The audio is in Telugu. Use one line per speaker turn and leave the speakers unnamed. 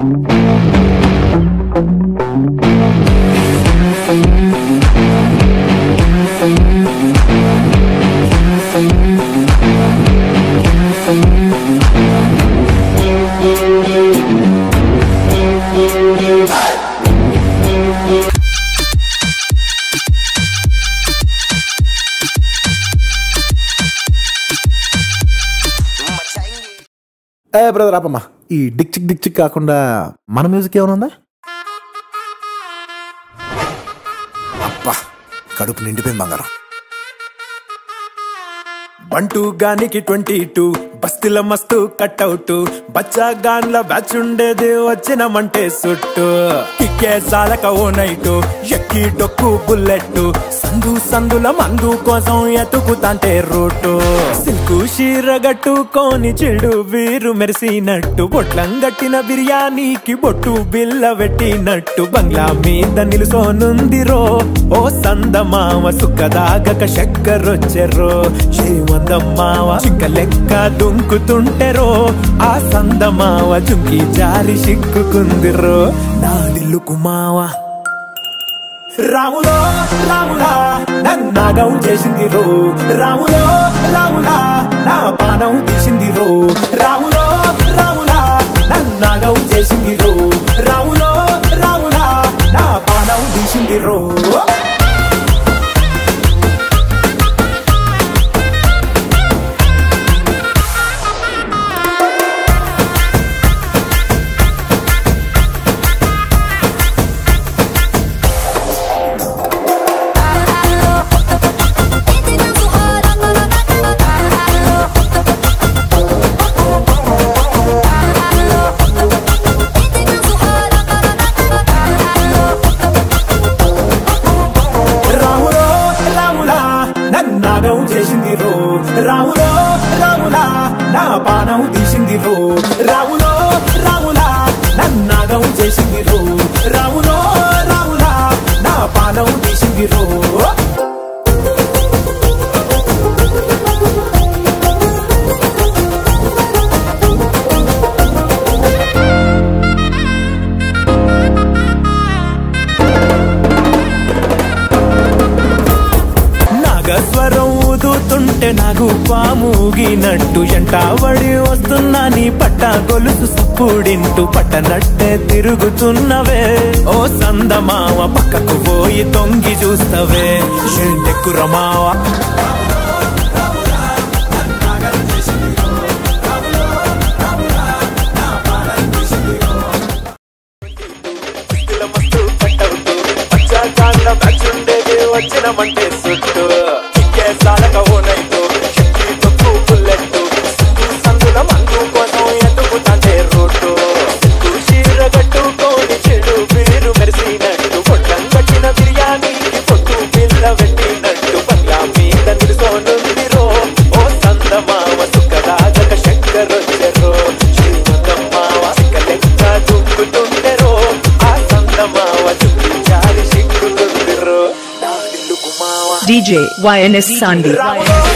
É, brother, apa mah? ఈ డిక్ చిక్ డిక్ చిక్ కాకుండా మన మ్యూజిక్ ఏమైనా ఉందా? అబ్బా కడుపు నిండిపోయింది బంగారం. బంటూ గానికి ట్వంటీ టూ మస్తుల మస్తు కట్అవుట్. బచ్చా గాన్ల బ్యాచ్ ఉండేది వచ్చినమంటే సుట్టు. కిక్కే సాలక ఓ నైటు ఎక్కి డొక్కు బుల్లెట్ సందు సందుల మందు కోసం ఎతుకుతాంటే రూటు. సిల్కు షీర గట్టుకొని చెడు వీరు మెరిసినట్టు. బొట్లం గట్టిన బిర్యానీకి బొట్టు బిల్ల పెట్టినట్టు బంగ్లా మీద నిలుసోనుందిరో ఓ సందమామ సుఖదాగక చక్కరొచ్చెరో శ్రీమందమ్మావ చింక లెక్క దుంక దుంకుతుంటెరో ఆ సందమావ చుంకి జారి సిక్కుకుందిరో నా కుమావా. రాములో రాములా నన్నాగం చేసింది రో రాములో రాములా నా పానం తీసింది రో రాములో రాములా నన్నాగం చేసింది రో చేసింది రో. రాములో రాములా నా పానం తీసింది రో. రాములో రాములా నన్నాగం చేసింది రో. ఊదుతుంటే నాకు పాముగినట్టు ఎంటావడి వస్తున్నా నీ పట్ట గొలుసు సప్పుడింటూ పట్టనట్టే తిరుగుతున్నవే. ఓ సందమావ పక్కకు పోయి తొంగి చూస్తవే. ఎండెక్కురమావ వచ్చినమంటే సుట్టు. చిక్కే సాలక
DJ YNS
Sandy.